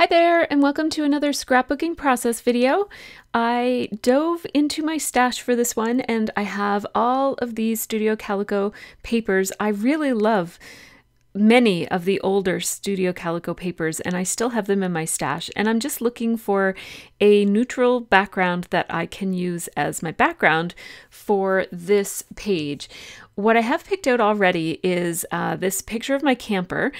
Hi there, and welcome to another scrapbooking process video. I dove into my stash for this one, and I have all of these Studio Calico papers. I really love many of the older Studio Calico papers, and I still have them in my stash. And I'm just looking for a neutral background that I can use as my background for this page. What I have picked out already is uh, this picture of my camper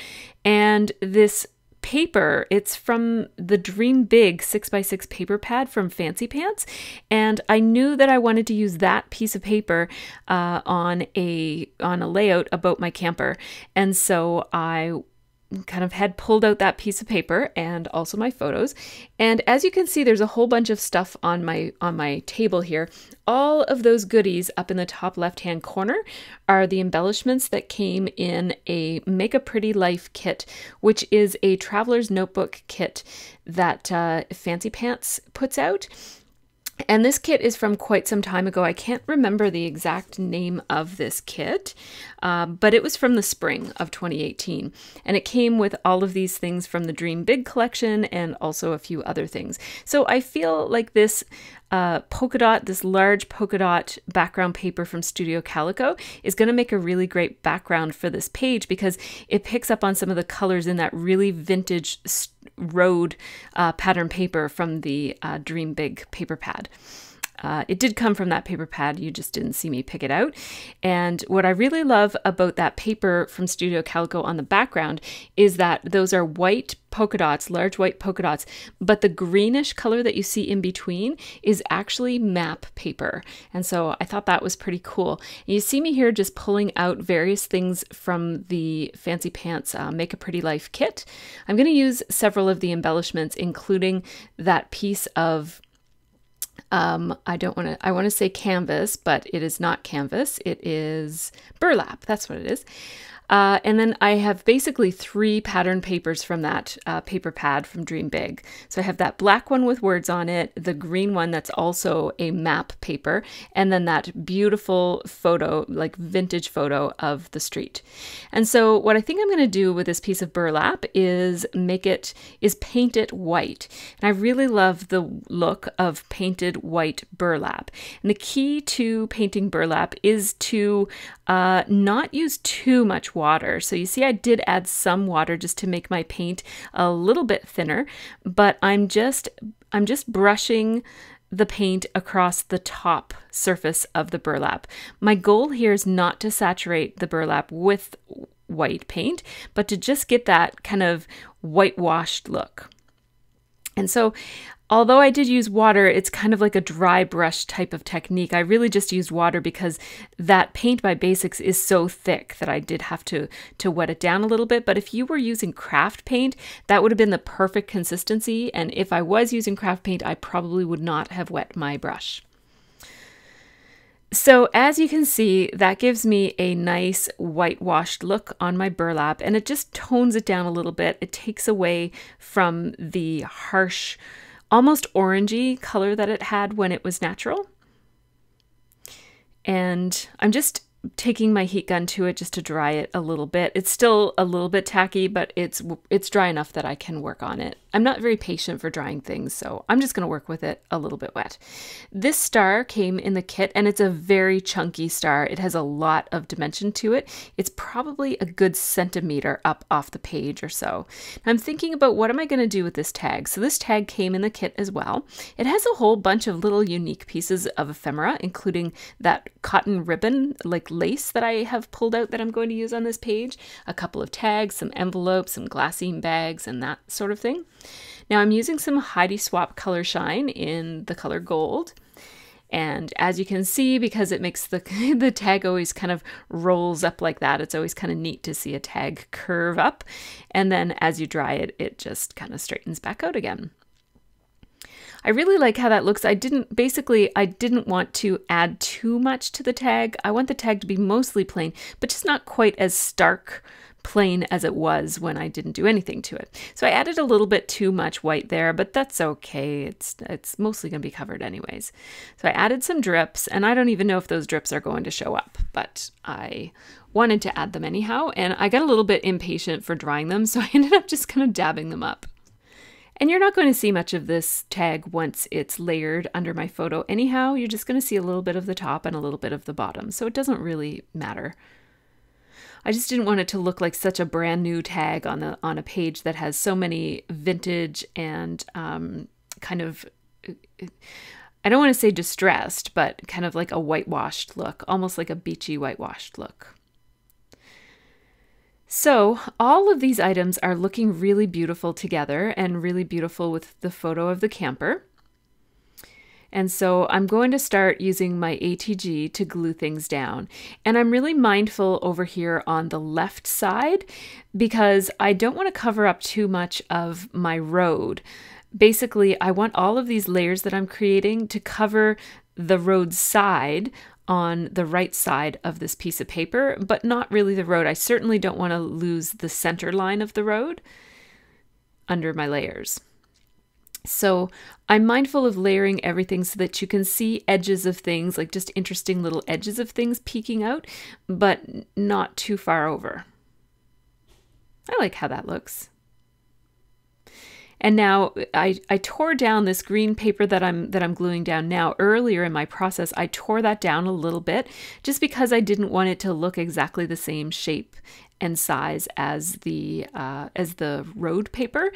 and this paper. It's from the Dream Big 6x6 paper pad from Fancy Pants. And I knew that I wanted to use that piece of paper uh, on a on a layout about my camper. And so I kind of had pulled out that piece of paper and also my photos. And as you can see, there's a whole bunch of stuff on my on my table here. All of those goodies up in the top left-hand corner are the embellishments that came in a Make a Pretty Life kit, which is a traveler's notebook kit that uh, Fancy Pants puts out. And this kit is from quite some time ago. I can't remember the exact name of this kit, uh, but it was from the spring of 2018. And it came with all of these things from the Dream Big collection and also a few other things. So I feel like this uh, polka dot, this large polka dot background paper from Studio Calico is going to make a really great background for this page because it picks up on some of the colors in that really vintage road uh, pattern paper from the uh, Dream Big paper pad. Uh, it did come from that paper pad, you just didn't see me pick it out. And what I really love about that paper from Studio Calico on the background is that those are white polka dots, large white polka dots, but the greenish color that you see in between is actually map paper. And so I thought that was pretty cool. And you see me here just pulling out various things from the Fancy Pants uh, Make a Pretty Life kit. I'm going to use several of the embellishments, including that piece of um, I don't want to, I want to say canvas, but it is not canvas. It is burlap. That's what it is. Uh, and then I have basically three pattern papers from that uh, paper pad from Dream Big. So I have that black one with words on it, the green one that's also a map paper, and then that beautiful photo, like vintage photo of the street. And so what I think I'm going to do with this piece of burlap is make it, is paint it white. And I really love the look of painted white burlap. And the key to painting burlap is to uh, not use too much water. So you see I did add some water just to make my paint a little bit thinner, but I'm just I'm just brushing the paint across the top surface of the burlap. My goal here is not to saturate the burlap with white paint, but to just get that kind of whitewashed look. And so Although I did use water, it's kind of like a dry brush type of technique. I really just used water because that paint by Basics is so thick that I did have to, to wet it down a little bit. But if you were using craft paint, that would have been the perfect consistency. And if I was using craft paint, I probably would not have wet my brush. So as you can see, that gives me a nice whitewashed look on my burlap and it just tones it down a little bit. It takes away from the harsh, almost orangey color that it had when it was natural. And I'm just taking my heat gun to it just to dry it a little bit. It's still a little bit tacky, but it's it's dry enough that I can work on it. I'm not very patient for drying things, so I'm just going to work with it a little bit wet. This star came in the kit and it's a very chunky star. It has a lot of dimension to it. It's probably a good centimeter up off the page or so. Now I'm thinking about what am I going to do with this tag. So this tag came in the kit as well. It has a whole bunch of little unique pieces of ephemera, including that cotton ribbon, like lace that I have pulled out that I'm going to use on this page, a couple of tags, some envelopes, some glassine bags, and that sort of thing. Now I'm using some Heidi Swapp Color Shine in the color gold. And as you can see, because it makes the, the tag always kind of rolls up like that, it's always kind of neat to see a tag curve up. And then as you dry it, it just kind of straightens back out again. I really like how that looks. I didn't, basically, I didn't want to add too much to the tag. I want the tag to be mostly plain, but just not quite as stark plain as it was when I didn't do anything to it. So I added a little bit too much white there, but that's okay. It's it's mostly going to be covered anyways. So I added some drips, and I don't even know if those drips are going to show up, but I wanted to add them anyhow, and I got a little bit impatient for drying them, so I ended up just kind of dabbing them up. And you're not going to see much of this tag once it's layered under my photo anyhow. You're just going to see a little bit of the top and a little bit of the bottom. So it doesn't really matter. I just didn't want it to look like such a brand new tag on the on a page that has so many vintage and um, kind of I don't want to say distressed, but kind of like a whitewashed look, almost like a beachy whitewashed look. So, all of these items are looking really beautiful together and really beautiful with the photo of the camper. And so I'm going to start using my ATG to glue things down. And I'm really mindful over here on the left side because I don't want to cover up too much of my road. Basically, I want all of these layers that I'm creating to cover the road side on the right side of this piece of paper, but not really the road. I certainly don't want to lose the center line of the road under my layers. So I'm mindful of layering everything so that you can see edges of things, like just interesting little edges of things peeking out, but not too far over. I like how that looks. And now I, I tore down this green paper that I'm that I'm gluing down now. Earlier in my process, I tore that down a little bit just because I didn't want it to look exactly the same shape and size as the uh, as the road paper.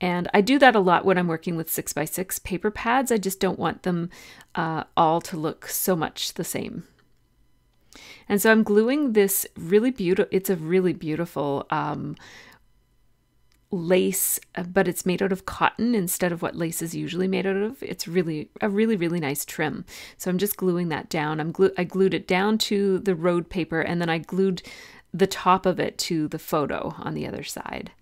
And I do that a lot when I'm working with six by six paper pads. I just don't want them uh, all to look so much the same. And so I'm gluing this really beautiful. It's a really beautiful. Um, lace, uh, but it's made out of cotton instead of what lace is usually made out of. It's really a really really nice trim. So I'm just gluing that down. I'm glue I glued it down to the road paper and then I glued the top of it to the photo on the other side.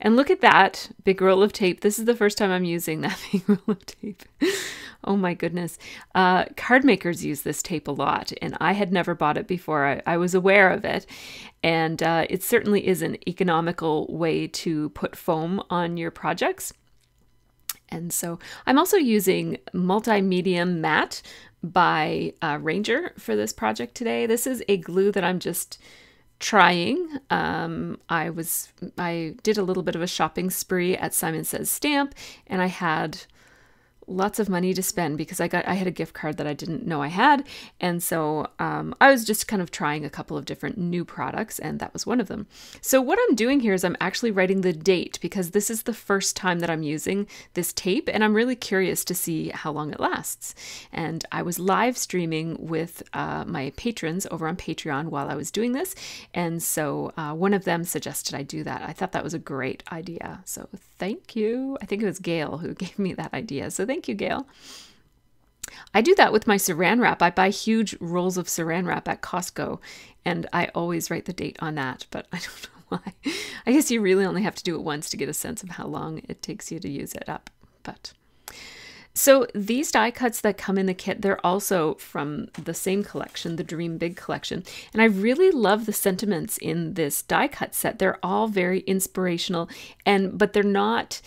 And look at that big roll of tape. This is the first time I'm using that big roll of tape. oh my goodness. Uh, card makers use this tape a lot, and I had never bought it before. I, I was aware of it, and uh, it certainly is an economical way to put foam on your projects. And so I'm also using multi-medium matte by uh, Ranger for this project today. This is a glue that I'm just trying. Um, I was I did a little bit of a shopping spree at Simon Says Stamp, and I had lots of money to spend because I got I had a gift card that I didn't know I had, and so um, I was just kind of trying a couple of different new products, and that was one of them. So what I'm doing here is I'm actually writing the date because this is the first time that I'm using this tape, and I'm really curious to see how long it lasts. And I was live streaming with uh, my patrons over on Patreon while I was doing this, and so uh, one of them suggested I do that. I thought that was a great idea, so thank you. I think it was Gail who gave me that idea. So thank you, Gail. I do that with my saran wrap. I buy huge rolls of saran wrap at Costco and I always write the date on that, but I don't know why. I guess you really only have to do it once to get a sense of how long it takes you to use it up. But so these die cuts that come in the kit, they're also from the same collection, the Dream Big collection. And I really love the sentiments in this die cut set. They're all very inspirational and but they're not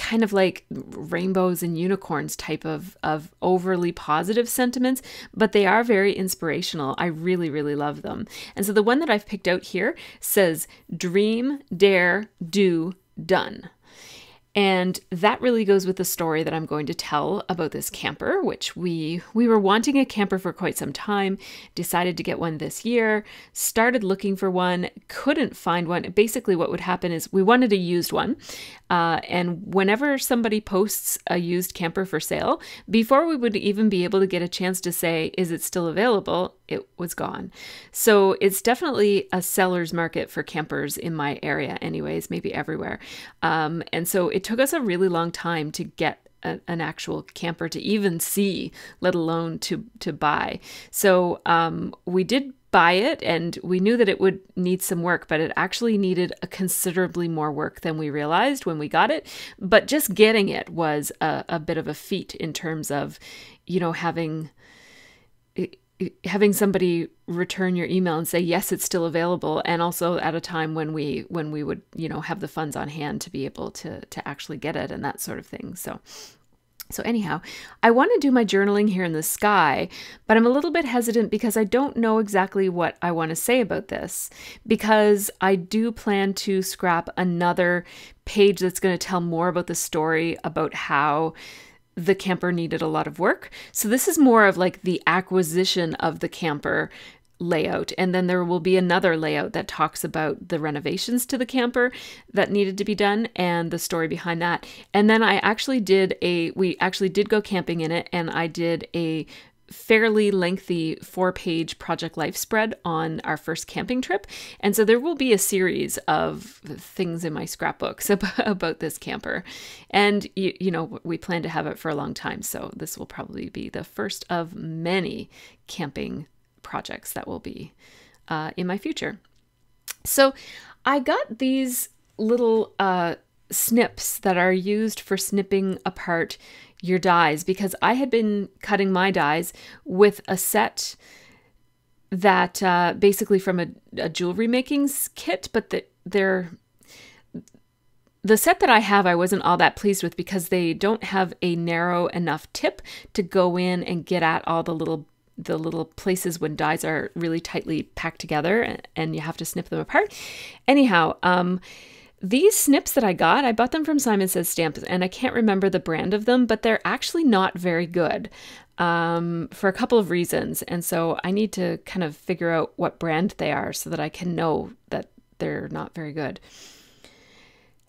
kind of like rainbows and unicorns type of of overly positive sentiments, but they are very inspirational. I really really love them. And so the one that I've picked out here says dream, dare, do, done. And that really goes with the story that I'm going to tell about this camper, which we we were wanting a camper for quite some time, decided to get one this year, started looking for one, couldn't find one. Basically, what would happen is we wanted a used one, uh, and whenever somebody posts a used camper for sale, before we would even be able to get a chance to say, "Is it still available?" it was gone. So it's definitely a seller's market for campers in my area, anyways, maybe everywhere. Um, and so it took us a really long time to get a, an actual camper to even see, let alone to to buy. So um, we did buy it and we knew that it would need some work but it actually needed a considerably more work than we realized when we got it but just getting it was a, a bit of a feat in terms of you know having having somebody return your email and say yes it's still available and also at a time when we when we would you know have the funds on hand to be able to to actually get it and that sort of thing so So, anyhow, I want to do my journaling here in the sky, but I'm a little bit hesitant because I don't know exactly what I want to say about this. Because I do plan to scrap another page that's going to tell more about the story about how the camper needed a lot of work. So, this is more of like the acquisition of the camper layout. And then there will be another layout that talks about the renovations to the camper that needed to be done and the story behind that. And then I actually did a, we actually did go camping in it and I did a fairly lengthy four page project life spread on our first camping trip. And so there will be a series of things in my scrapbooks about, this camper. And, you, you know, we plan to have it for a long time. So this will probably be the first of many camping projects that will be uh, in my future. So I got these little uh, snips that are used for snipping apart your dies because I had been cutting my dies with a set that uh, basically from a, a jewelry making kit, but the, they're the set that I have, I wasn't all that pleased with because they don't have a narrow enough tip to go in and get at all the little the little places when dies are really tightly packed together and you have to snip them apart. Anyhow, um, these snips that I got, I bought them from Simon Says Stamps, and I can't remember the brand of them, but they're actually not very good um, for a couple of reasons. And so I need to kind of figure out what brand they are so that I can know that they're not very good.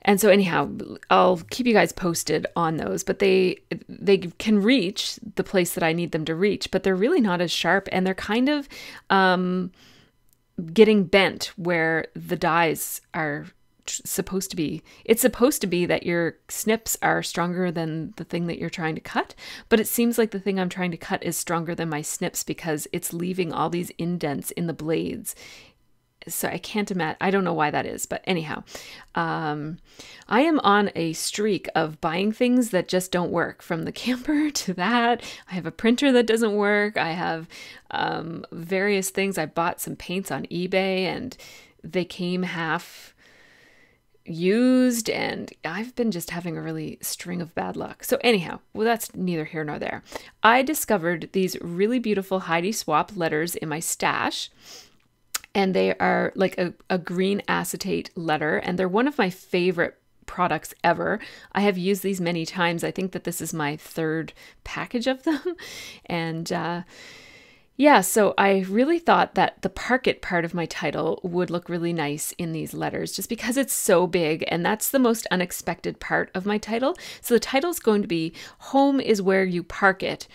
And so anyhow, I'll keep you guys posted on those, but they they can reach the place that I need them to reach, but they're really not as sharp and they're kind of um, getting bent where the dies are supposed to be. It's supposed to be that your snips are stronger than the thing that you're trying to cut, but it seems like the thing I'm trying to cut is stronger than my snips because it's leaving all these indents in the blades so I can't imagine. I don't know why that is, but anyhow, um, I am on a streak of buying things that just don't work. From the camper to that, I have a printer that doesn't work. I have um, various things. I bought some paints on eBay, and they came half used and I've been just having a really string of bad luck. So anyhow, well that's neither here nor there. I discovered these really beautiful Heidi Swapp letters in my stash and they are like a, a green acetate letter, and they're one of my favorite products ever. I have used these many times. I think that this is my third package of them. And uh, yeah, so I really thought that the Park It part of my title would look really nice in these letters just because it's so big. And that's the most unexpected part of my title. So the title is going to be Home is Where You Park It.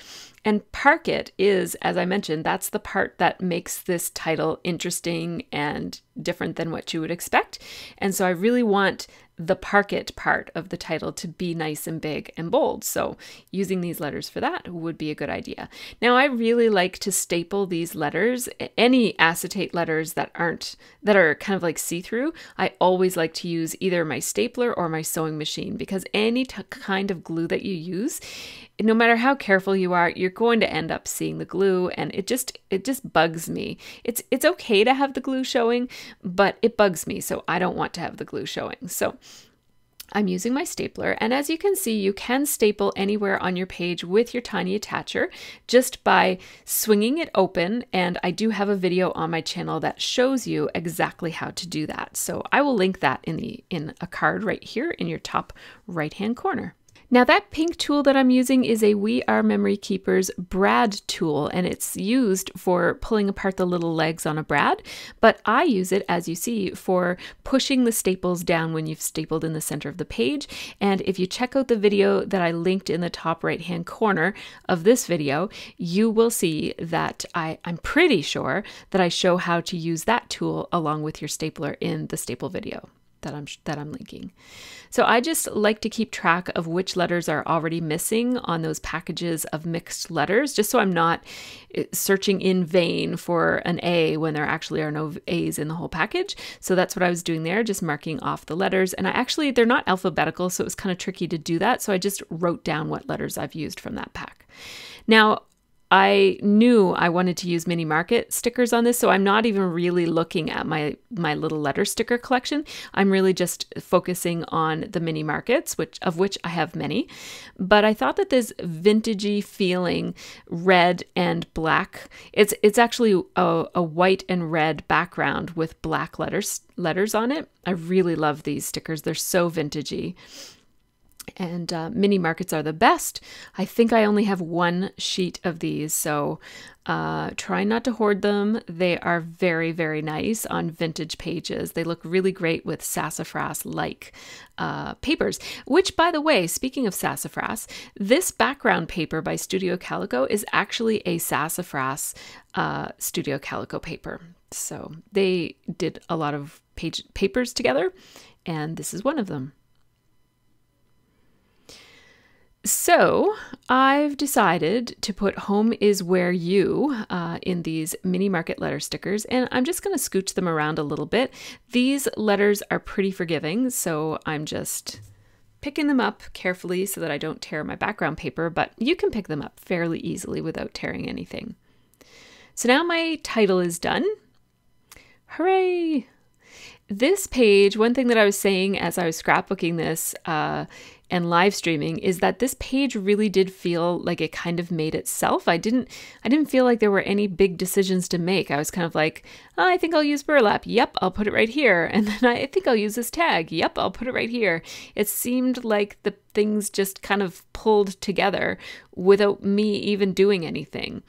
And park it is, as I mentioned, that's the part that makes this title interesting and different than what you would expect. And so I really want the park it part of the title to be nice and big and bold. So using these letters for that would be a good idea. Now I really like to staple these letters, any acetate letters that aren't that are kind of like see-through. I always like to use either my stapler or my sewing machine because any kind of glue that you use no matter how careful you are you're going to end up seeing the glue and it just it just bugs me. It's it's okay to have the glue showing but it bugs me so i don't want to have the glue showing. So I'm using my stapler and as you can see you can staple anywhere on your page with your tiny attacher just by swinging it open and I do have a video on my channel that shows you exactly how to do that. So I will link that in the in a card right here in your top right hand corner. Now that pink tool that I'm using is a We Are Memory Keepers brad tool and it's used for pulling apart the little legs on a brad, but I use it as you see for pushing the staples down when you've stapled in the center of the page. And if you check out the video that I linked in the top right hand corner of this video, you will see that I, I'm pretty sure that I show how to use that tool along with your stapler in the staple video that I'm that I'm linking. So I just like to keep track of which letters are already missing on those packages of mixed letters just so I'm not eh, searching in vain for an A when there actually are no A's in the whole package. So that's what I was doing there, just marking off the letters. And I actually they're not alphabetical, so it was kind of tricky to do that. So I just wrote down what letters I've used from that pack. Now, I knew I wanted to use mini market stickers on this, so I'm not even really looking at my my little letter sticker collection. I'm really just focusing on the mini markets, which of which I have many. But I thought that this vintagey feeling, red and black. It's it's actually a, a white and red background with black letters letters on it. I really love these stickers. They're so vintagey and uh, mini markets are the best. I think I only have one sheet of these, so uh, try not to hoard them. They are very, very nice on vintage pages. They look really great with sassafras like uh, papers. Which, by the way, speaking of sassafras, this background paper by Studio Calico is actually a sassafras uh, Studio Calico paper. So they did a lot of page papers together, and this is one of them. So I've decided to put home is where you uh, in these mini market letter stickers, and I'm just going to scooch them around a little bit. These letters are pretty forgiving, so I'm just picking them up carefully so that I don't tear my background paper, but you can pick them up fairly easily without tearing anything. So now my title is done. Hooray! This page, one thing that I was saying as I was scrapbooking this, uh, and live streaming is that this page really did feel like it kind of made itself. I didn't I didn't feel like there were any big decisions to make. I was kind of like, oh, I think I'll use burlap. Yep, I'll put it right here. And then I think I'll use this tag. Yep, I'll put it right here. It seemed like the things just kind of pulled together without me even doing anything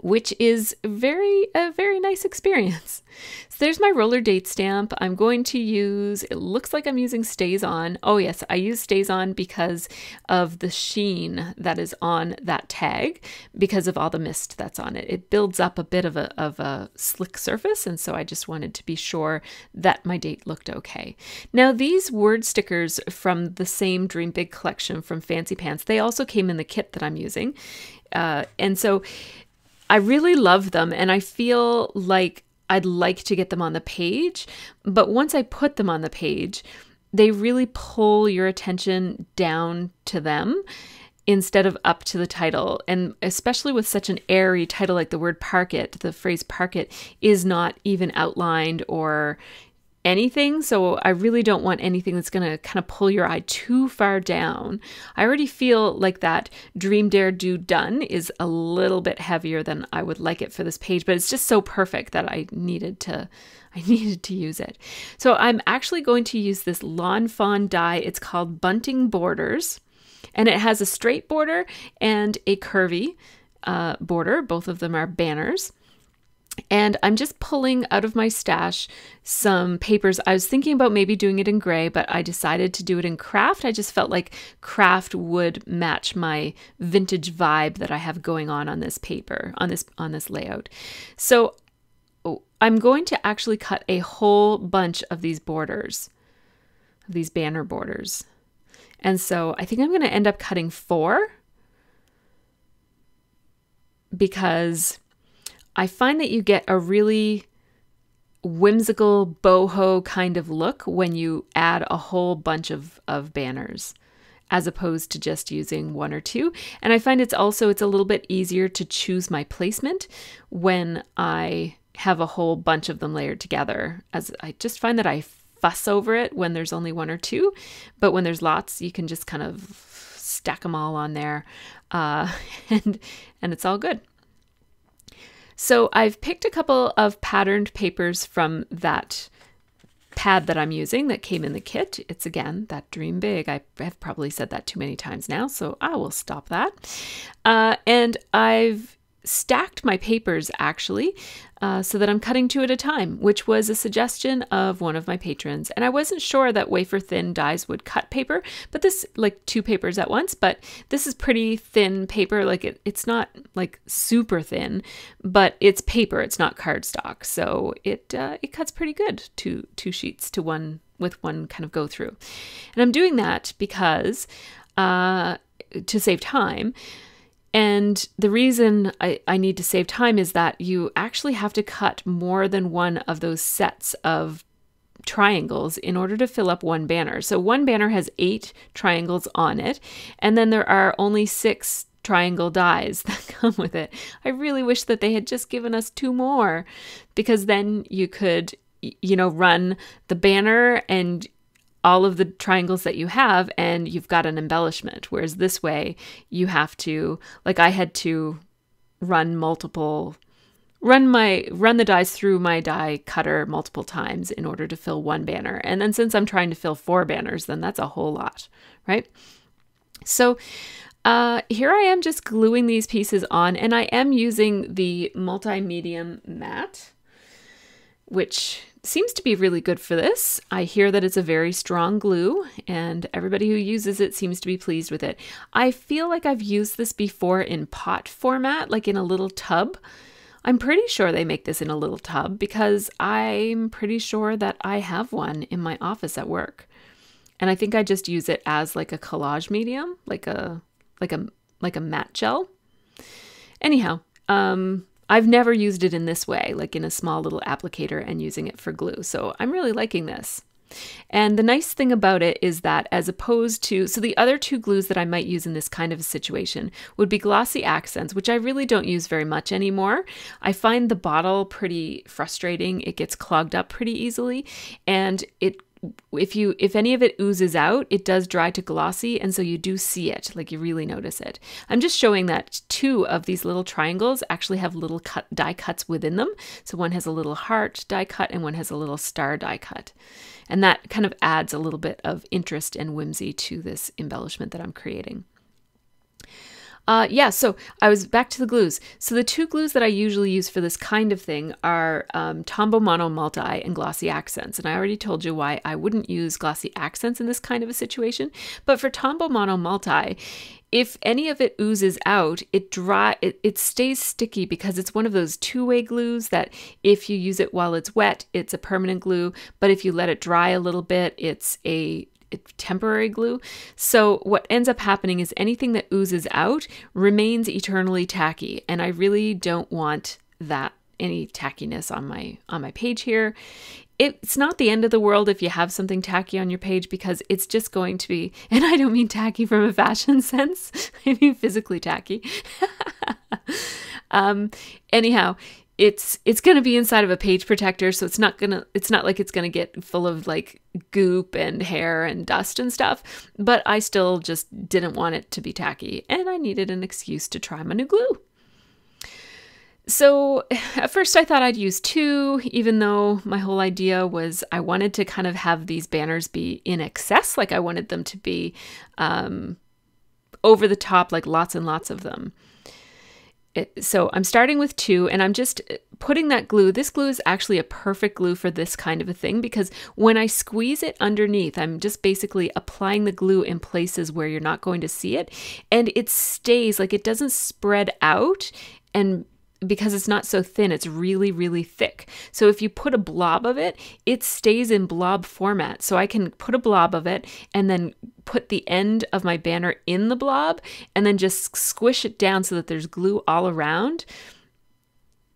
which is very a very nice experience. So there's my roller date stamp. I'm going to use it looks like I'm using StazOn. Oh yes, I use StazOn because of the sheen that is on that tag because of all the mist that's on it. It builds up a bit of a of a slick surface and so I just wanted to be sure that my date looked okay. Now these word stickers from the same Dream Big collection from Fancy Pants, they also came in the kit that I'm using. Uh, and so I really love them and I feel like I'd like to get them on the page. But once I put them on the page, they really pull your attention down to them instead of up to the title. And especially with such an airy title like the word park it, the phrase park it is not even outlined or anything. So I really don't want anything that's going to kind of pull your eye too far down. I already feel like that Dream Dare Do Done is a little bit heavier than I would like it for this page, but it's just so perfect that I needed to I needed to use it. So I'm actually going to use this Lawn Fawn die. It's called Bunting Borders, and it has a straight border and a curvy uh, border. Both of them are banners. And I'm just pulling out of my stash some papers. I was thinking about maybe doing it in gray, but I decided to do it in kraft. I just felt like kraft would match my vintage vibe that I have going on on this paper, on this on this layout. So oh, I'm going to actually cut a whole bunch of these borders, these banner borders. And so I think I'm going to end up cutting four because I find that you get a really whimsical boho kind of look when you add a whole bunch of, of banners as opposed to just using one or two. And I find it's also it's a little bit easier to choose my placement when I have a whole bunch of them layered together. As I just find that I fuss over it when there's only one or two, but when there's lots, you can just kind of stack them all on there, uh, and and it's all good. So I've picked a couple of patterned papers from that pad that I'm using that came in the kit. It's again that Dream Big. I have probably said that too many times now, so I will stop that. Uh, and I've stacked my papers actually uh, so that I'm cutting two at a time, which was a suggestion of one of my patrons. And I wasn't sure that wafer thin dies would cut paper, but this, like two papers at once, but this is pretty thin paper. Like it, it's not like super thin, but it's paper, it's not cardstock. So it, uh, it cuts pretty good, two, two sheets to one with one kind of go through. And I'm doing that because uh, to save time, and the reason I, I need to save time is that you actually have to cut more than one of those sets of triangles in order to fill up one banner. So one banner has eight triangles on it, and then there are only six triangle dies that come with it. I really wish that they had just given us two more because then you could, you know, run the banner and all of the triangles that you have and you've got an embellishment. Whereas this way, you have to, like, I had to run multiple run my run the dies through my die cutter multiple times in order to fill one banner. And then since I'm trying to fill four banners, then that's a whole lot, right? So uh, here I am just gluing these pieces on, and I am using the multi-medium matte, which seems to be really good for this. I hear that it's a very strong glue, and everybody who uses it seems to be pleased with it. I feel like I've used this before in pot format, like in a little tub. I'm pretty sure they make this in a little tub because I'm pretty sure that I have one in my office at work. And I think I just use it as like a collage medium, like a like a like a matte gel. Anyhow, um I've never used it in this way, like in a small little applicator and using it for glue. So I'm really liking this. And the nice thing about it is that as opposed to, so the other two glues that I might use in this kind of a situation would be glossy accents, which I really don't use very much anymore. I find the bottle pretty frustrating. It gets clogged up pretty easily and it if you if any of it oozes out it does dry to glossy and so you do see it like you really notice it. I'm just showing that two of these little triangles actually have little cut die cuts within them. So one has a little heart die cut and one has a little star die cut. And that kind of adds a little bit of interest and whimsy to this embellishment that i'm creating uh, yeah, so I was back to the glues. So the two glues that I usually use for this kind of thing are um, Tombow Mono Multi and Glossy Accents. And I already told you why I wouldn't use Glossy Accents in this kind of a situation. But for Tombow Mono Multi, if any of it oozes out, it dry it, it stays sticky because it's one of those two-way glues that if you use it while it's wet, it's a permanent glue, but if you let it dry a little bit, it's a temporary glue. So what ends up happening is anything that oozes out remains eternally tacky, and I really don't want that any tackiness on my on my page here. It's not the end of the world if you have something tacky on your page because it's just going to be, and I don't mean tacky from a fashion sense, I mean physically tacky. um, anyhow, it's it's going to be inside of a page protector so it's not going to it's not like it's going to get full of like goop and hair and dust and stuff. But i still just didn't want it to be tacky and i needed an excuse to try my new glue. So at first I thought I'd use two, even though my whole idea was I wanted to kind of have these banners be in excess, like I wanted them to be um, over the top, like lots and lots of them it, so I'm starting with two and I'm just putting that glue. This glue is actually a perfect glue for this kind of a thing because when I squeeze it underneath, I'm just basically applying the glue in places where you're not going to see it. And it stays like it doesn't spread out and because it's not so thin, it's really, really thick. So if you put a blob of it, it stays in blob format. So I can put a blob of it and then put the end of my banner in the blob and then just squish it down so that there's glue all around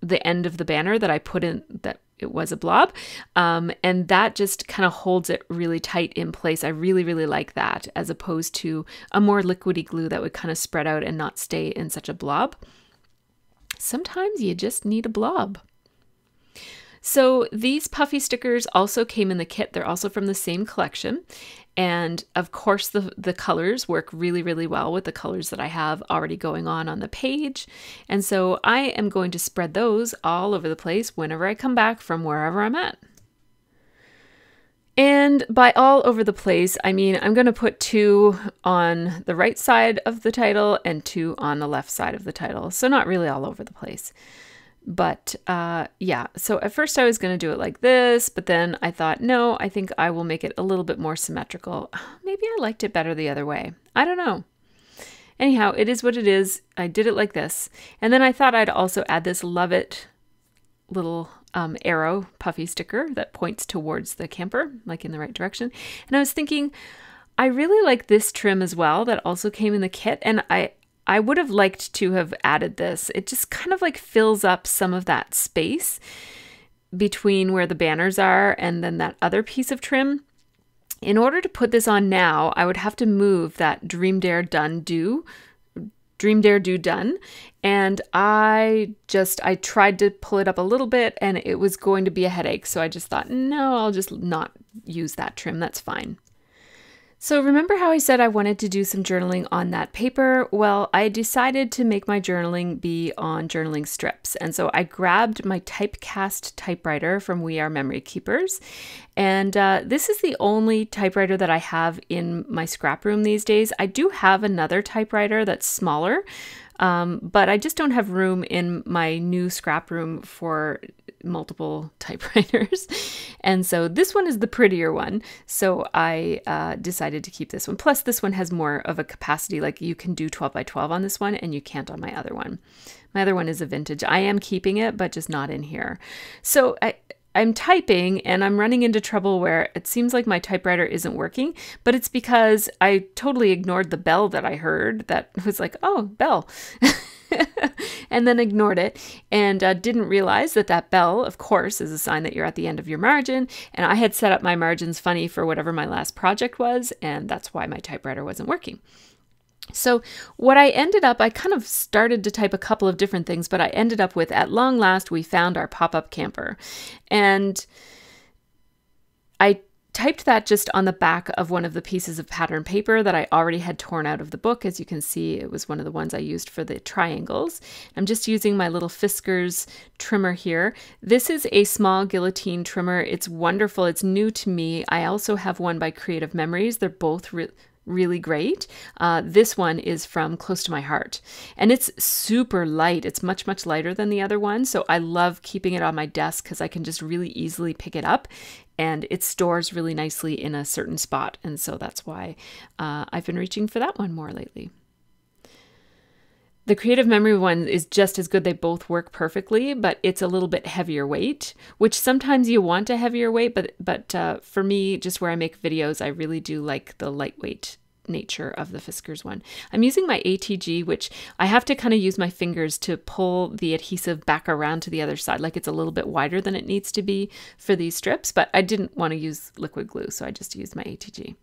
the end of the banner that I put in that it was a blob. Um, and that just kind of holds it really tight in place. I really, really like that as opposed to a more liquidy glue that would kind of spread out and not stay in such a blob sometimes you just need a blob. So these puffy stickers also came in the kit. They're also from the same collection. And of course, the, the colors work really, really well with the colors that I have already going on on the page. And so I am going to spread those all over the place whenever I come back from wherever I'm at. And by all over the place, I mean I'm going to put two on the right side of the title and two on the left side of the title. So not really all over the place. But uh, yeah, so at first I was going to do it like this, but then I thought, no, I think I will make it a little bit more symmetrical. Maybe I liked it better the other way. I don't know. Anyhow, it is what it is. I did it like this. And then I thought I'd also add this Love It little um, arrow puffy sticker that points towards the camper, like in the right direction. And I was thinking, I really like this trim as well that also came in the kit. And I, I would have liked to have added this. It just kind of like fills up some of that space between where the banners are and then that other piece of trim. In order to put this on now, I would have to move that Dream Dare Done Do Dream Dare Do Done. And I just, I tried to pull it up a little bit and it was going to be a headache. So I just thought, no, I'll just not use that trim. That's fine. So, remember how I said I wanted to do some journaling on that paper? Well, I decided to make my journaling be on journaling strips. And so I grabbed my typecast typewriter from We Are Memory Keepers. And uh, this is the only typewriter that I have in my scrap room these days. I do have another typewriter that's smaller, um, but I just don't have room in my new scrap room for multiple typewriters. and so this one is the prettier one. So I uh, decided to keep this one. Plus, this one has more of a capacity. Like you can do 12 by 12 on this one, and you can't on my other one. My other one is a vintage. I am keeping it, but just not in here. So I, I'm typing and I'm running into trouble where it seems like my typewriter isn't working, but it's because I totally ignored the bell that I heard that was like, oh, bell. and then ignored it and uh, didn't realize that that bell, of course, is a sign that you're at the end of your margin. And I had set up my margins funny for whatever my last project was, and that's why my typewriter wasn't working. So, what I ended up, I kind of started to type a couple of different things, but I ended up with at long last, we found our pop up camper. And I typed that just on the back of one of the pieces of pattern paper that I already had torn out of the book. As you can see, it was one of the ones I used for the triangles. I'm just using my little Fiskars trimmer here. This is a small guillotine trimmer. It's wonderful. It's new to me. I also have one by Creative Memories. They're both really great. Uh, this one is from Close to My Heart, and it's super light. It's much, much lighter than the other one. So I love keeping it on my desk because I can just really easily pick it up and it stores really nicely in a certain spot. And so that's why uh, I've been reaching for that one more lately. The creative memory one is just as good. They both work perfectly, but it's a little bit heavier weight, which sometimes you want a heavier weight, but but uh, for me, just where I make videos, I really do like the lightweight nature of the Fiskars one. I'm using my ATG, which I have to kind of use my fingers to pull the adhesive back around to the other side, like it's a little bit wider than it needs to be for these strips, but I didn't want to use liquid glue, so I just used my ATG.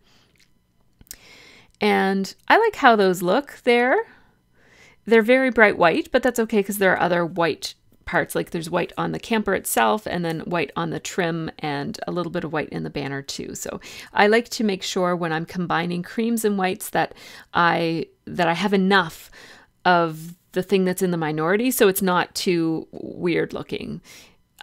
And I like how those look there. They're very bright white, but that's okay because there are other white parts. Like there's white on the camper itself and then white on the trim and a little bit of white in the banner too. So I like to make sure when I'm combining creams and whites that I that I have enough of the thing that's in the minority so it's not too weird looking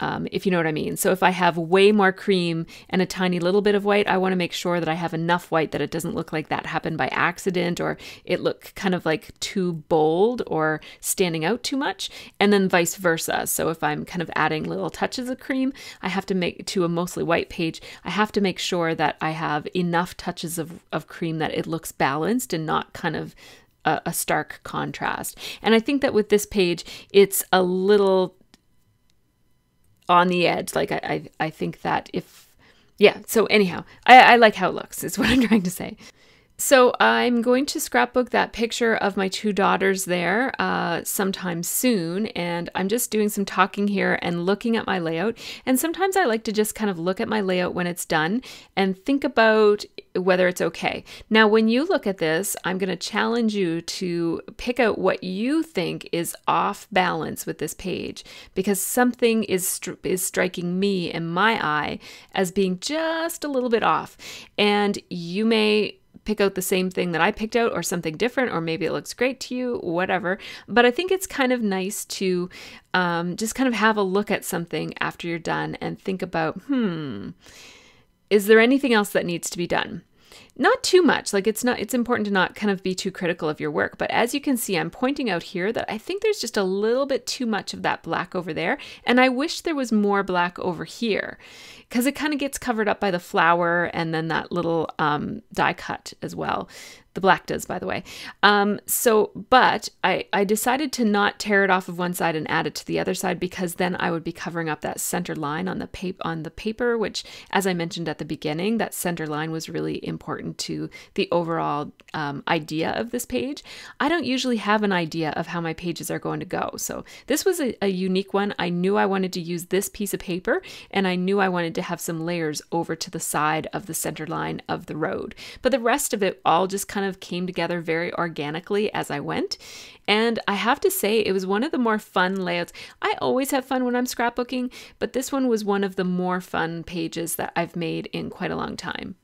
um, if you know what I mean. So if I have way more cream and a tiny little bit of white, I want to make sure that I have enough white that it doesn't look like that happened by accident or it look kind of like too bold or standing out too much, and then vice versa. So if I'm kind of adding little touches of cream, I have to make to a mostly white page, I have to make sure that I have enough touches of, of cream that it looks balanced and not kind of a, a stark contrast. And I think that with this page, it's a little on the edge. Like I, I, I think that if, yeah. So anyhow, I, I like how it looks. Is what I'm trying to say. So I'm going to scrapbook that picture of my two daughters there uh, sometime soon, and I'm just doing some talking here and looking at my layout. And sometimes I like to just kind of look at my layout when it's done and think about whether it's okay. Now, when you look at this, I'm going to challenge you to pick out what you think is off balance with this page because something is is striking me in my eye as being just a little bit off, and you may pick out the same thing that I picked out or something different, or maybe it looks great to you, whatever. But I think it's kind of nice to um, just kind of have a look at something after you're done and think about, hmm, is there anything else that needs to be done? Not too much like it's not it's important to not kind of be too critical of your work but as you can see i'm pointing out here that i think there's just a little bit too much of that black over there and i wish there was more black over here because it kind of gets covered up by the flower and then that little um, die cut as well the black does, by the way. Um, so, but I, I decided to not tear it off of one side and add it to the other side because then I would be covering up that center line on the paper on the paper, which, as I mentioned at the beginning, that center line was really important important to the overall um, idea of this page. I don't usually have an idea of how my pages are going to go. So this was a, a unique one. I knew I wanted to use this piece of paper and I knew I wanted to have some layers over to the side of the center line of the road. But the rest of it all just kind of came together very organically as I went. And I have to say, it was one of the more fun layouts. I always have fun when I'm scrapbooking, but this one was one of the more fun pages that I've made in quite a long time.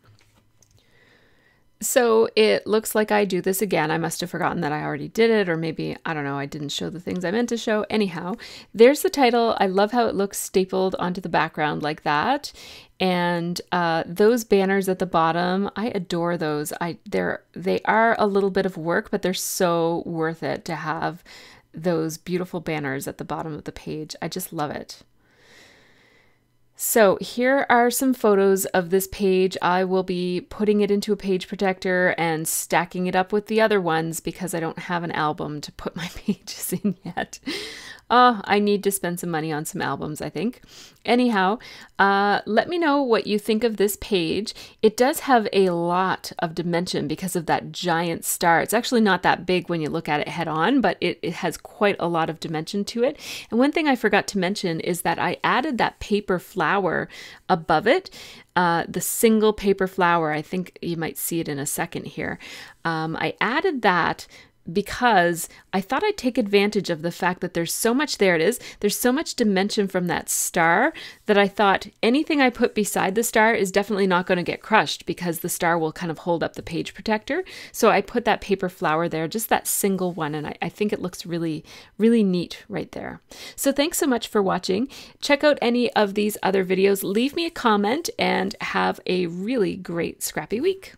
So it looks like I do this again. I must have forgotten that I already did it, or maybe, I don't know, I didn't show the things I meant to show. Anyhow, there's the title. I love how it looks stapled onto the background like that. And uh, those banners at the bottom, I adore those. I they're they are a little bit of work, but they're so worth it to have those beautiful banners at the bottom of the page. I just love it. So here are some photos of this page. I will be putting it into a page protector and stacking it up with the other ones because I don't have an album to put my pages in yet. Oh, I need to spend some money on some albums, I think. Anyhow, uh, let me know what you think of this page. It does have a lot of dimension because of that giant star. It's actually not that big when you look at it head on, but it, it has quite a lot of dimension to it. And one thing I forgot to mention is that I added that paper flower above it. Uh, the single paper flower, I think you might see it in a second here. Um, I added that because I thought I'd take advantage of the fact that there's so much there it is. There's so much dimension from that star that I thought anything I put beside the star is definitely not going to get crushed because the star will kind of hold up the page protector. So I put that paper flower there, just that single one, and I, I think it looks really, really neat right there. So thanks so much for watching. Check out any of these other videos. Leave me a comment and have a really great scrappy week.